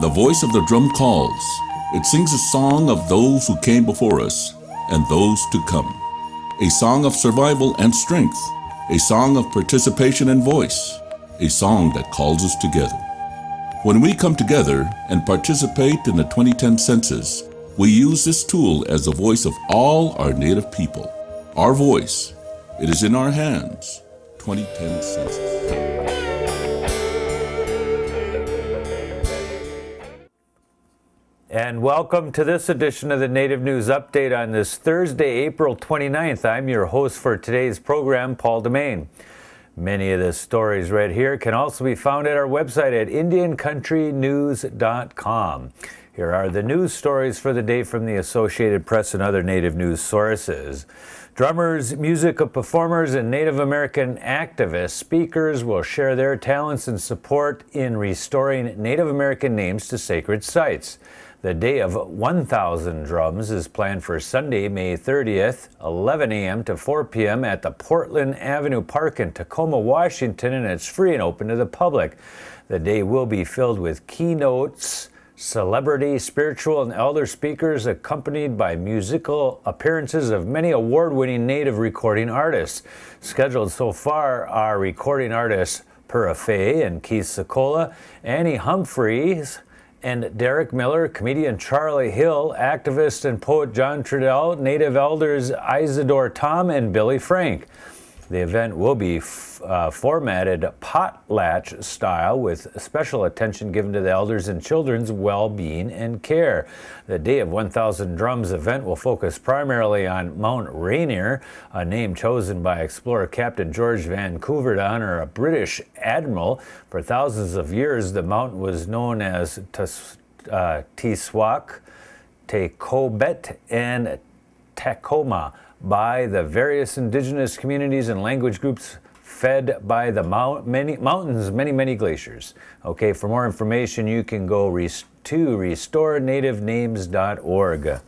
The voice of the drum calls. It sings a song of those who came before us and those to come. A song of survival and strength. A song of participation and voice. A song that calls us together. When we come together and participate in the 2010 census, we use this tool as the voice of all our Native people. Our voice. It is in our hands. 2010 census. And welcome to this edition of the Native News Update on this Thursday, April 29th. I'm your host for today's program, Paul DeMain. Many of the stories read here can also be found at our website at IndianCountryNews.com. Here are the news stories for the day from the Associated Press and other Native news sources. Drummers, musical performers, and Native American activists, speakers will share their talents and support in restoring Native American names to sacred sites. The Day of 1,000 Drums is planned for Sunday, May 30th, 11 a.m. to 4 p.m. at the Portland Avenue Park in Tacoma, Washington, and it's free and open to the public. The day will be filled with keynotes, celebrity, spiritual, and elder speakers, accompanied by musical appearances of many award winning Native recording artists. Scheduled so far are recording artists Pura Fé and Keith Secola, Annie Humphreys, and Derek Miller, comedian Charlie Hill, activist and poet John Trudell, native elders Isadore Tom, and Billy Frank. The event will be uh, formatted potlatch style with special attention given to the elders and children's well being and care. The Day of 1000 Drums event will focus primarily on Mount Rainier, a name chosen by explorer Captain George Vancouver to honor a British admiral. For thousands of years, the mountain was known as uh, Tiswak, Tekobet, and Tacoma by the various indigenous communities and language groups fed by the mount, many mountains, many, many glaciers. Okay, for more information, you can go res- to restorenativenames.org.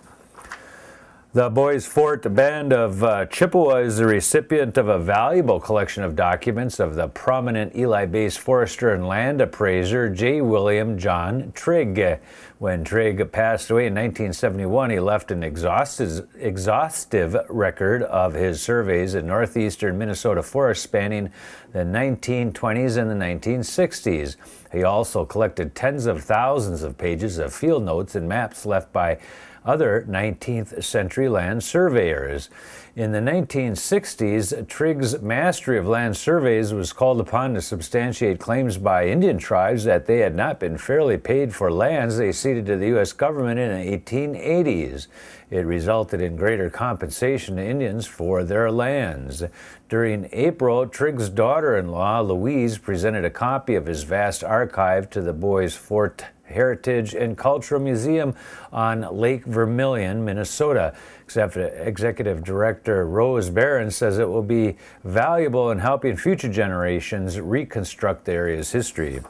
The Bois Forte Band of uh, Chippewa is the recipient of a valuable collection of documents of the prominent Ely based forester and land appraiser J. William John Trygg. When Trygg passed away in 1971, he left an exhaustive, exhaustive record of his surveys in northeastern Minnesota forests spanning the 1920s and the 1960s. He also collected tens of thousands of pages of field notes and maps left by other 19th century land surveyors. In the 1960s, Trygg's mastery of land surveys was called upon to substantiate claims by Indian tribes that they had not been fairly paid for lands they ceded to the U.S. government in the 1880s. It resulted in greater compensation to Indians for their lands. During April, Trygg's daughter in law, Louise, presented a copy of his vast archive to the Bois Forte Heritage and Cultural Museum on Lake Vermilion, Minnesota. Executive Director Rose Barron says it will be valuable in helping future generations reconstruct the area's history.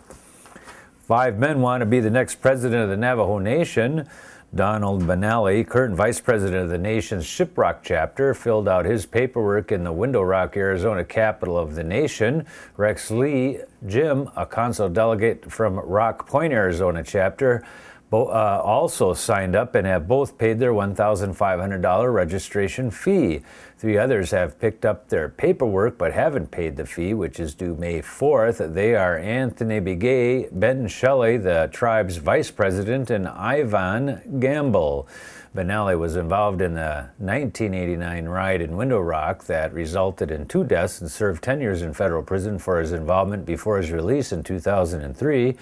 Five men want to be the next president of the Navajo Nation. Donald Benally, current vice president of the nation's Shiprock chapter, filled out his paperwork in the Window Rock, Arizona capital of the nation. Rex Lee, Jim, a council delegate from Rock Point, Arizona chapter, Bo- uh, also signed up and have both paid their $1,500 registration fee. Three others have picked up their paperwork but haven't paid the fee, which is due May 4th. They are Anthony Begay, Ben Shelly, the tribe's vice president, and Ivan Gamble. Benally was involved in the 1989 riot in Window Rock that resulted in two deaths and served 10 years in federal prison for his involvement before his release in 2003.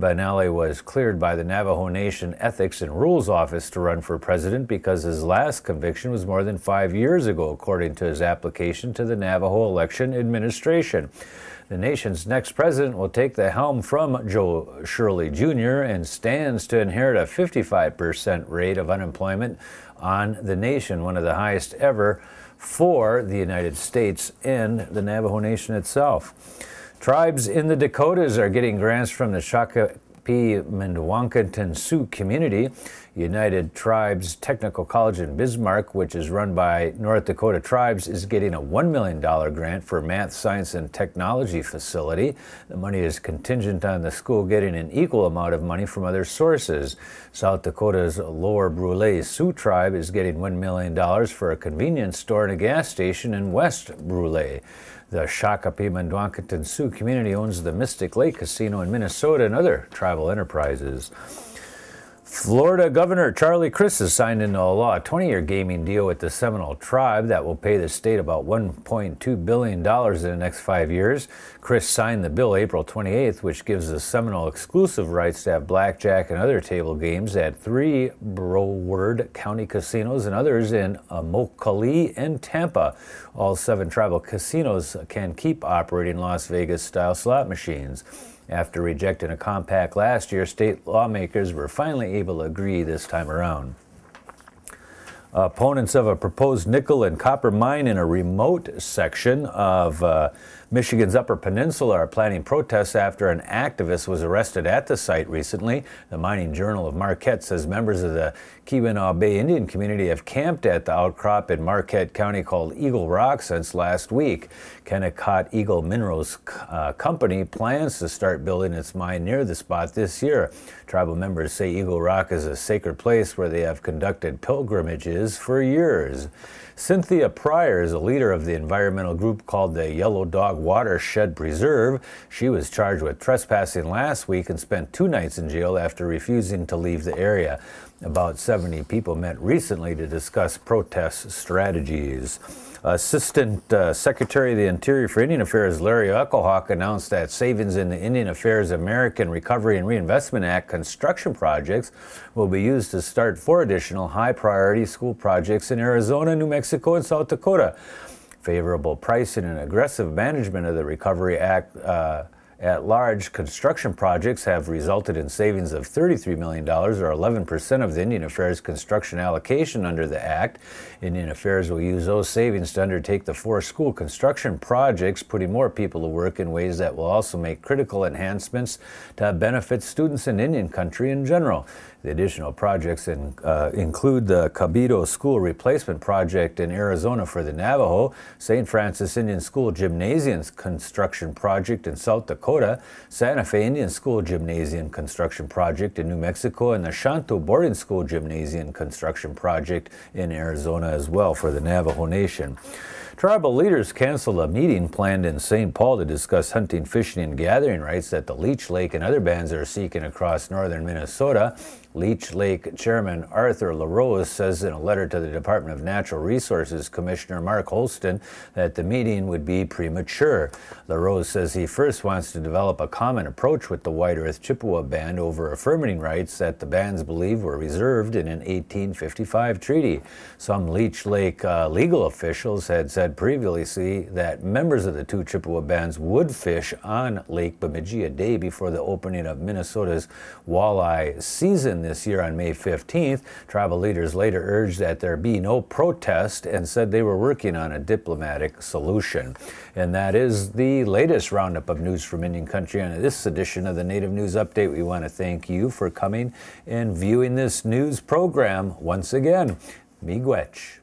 Benally was cleared by the Navajo Nation Ethics and Rules Office to run for president because his last conviction was more than five years ago, according to his application to the Navajo Election Administration. The nation's next president will take the helm from Joe Shirley Jr. and stands to inherit a 55% rate of unemployment on the nation, one of the highest ever for the United States and the Navajo Nation itself. Tribes in the Dakotas are getting grants from the Shaka Shakopee Mdewakanton Sioux Community. United Tribes Technical College in Bismarck, which is run by North Dakota Tribes, is getting a $1 million grant for a math, science, and technology facility. The money is contingent on the school getting an equal amount of money from other sources. South Dakota's Lower Brule Sioux Tribe is getting $1 million for a convenience store and a gas station in West Brule. The Shakopee Mdewakanton Sioux community owns the Mystic Lake Casino in Minnesota and other tribal enterprises. Florida Governor Charlie Crist has signed into law a 20 year gaming deal with the Seminole Tribe that will pay the state about $1.2 billion in the next five years. Crist signed the bill April 28th, which gives the Seminole exclusive rights to have blackjack and other table games at three Broward County casinos and others in Immokalee and Tampa. All seven tribal casinos can keep operating Las Vegas style slot machines. After rejecting a compact last year, state lawmakers were finally able to agree this time around. Opponents of a proposed nickel and copper mine in a remote section of uh, Michigan's Upper Peninsula are planning protests after an activist was arrested at the site recently. The Mining Journal of Marquette says members of the Keweenaw Bay Indian community have camped at the outcrop in Marquette County called Eagle Rock since last week. Kennecott Eagle Minerals uh, Company plans to start building its mine near the spot this year. Tribal members say Eagle Rock is a sacred place where they have conducted pilgrimages for years. Cynthia Pryor is a leader of the environmental group called the Yellow Dog Watershed Preserve. She was charged with trespassing last week and spent two nights in jail after refusing to leave the area. About 70 people met recently to discuss protest strategies. Assistant uh, Secretary of the Interior for Indian Affairs Larry Echo Hawk announced that savings in the Indian Affairs American Recovery and Reinvestment Act construction projects will be used to start four additional high priority school projects in Arizona, New Mexico, and South Dakota. Favorable pricing and aggressive management of the Recovery Act. Uh, at large construction projects have resulted in savings of $33 million, or 11% of the Indian Affairs construction allocation under the Act. Indian Affairs will use those savings to undertake the four school construction projects, putting more people to work in ways that will also make critical enhancements to benefit students in Indian country in general. The additional projects in, uh, include the Kaibeto School Replacement Project in Arizona for the Navajo, St. Francis Indian School Gymnasium Construction Project in South Dakota, Santa Fe Indian School Gymnasium Construction Project in New Mexico, and the Shonto Boarding School Gymnasium Construction Project in Arizona as well for the Navajo Nation. Tribal leaders canceled a meeting planned in St. Paul to discuss hunting, fishing, and gathering rights that the Leech Lake and other bands are seeking across northern Minnesota. Leech Lake Chairman Arthur LaRose says in a letter to the Department of Natural Resources Commissioner Mark Holsten that the meeting would be premature. LaRose says he first wants to develop a common approach with the White Earth Chippewa Band over affirming rights that the bands believe were reserved in an 1855 treaty. Some Leech Lake uh, legal officials had said previously that members of the two Chippewa bands would fish on Lake Bemidji a day before the opening of Minnesota's walleye season this year on May 15th. Tribal leaders later urged that there be no protest and said they were working on a diplomatic solution. And that is the latest roundup of news from Indian Country on this edition of the Native News Update. We want to thank you for coming and viewing this news program once again. Miigwech.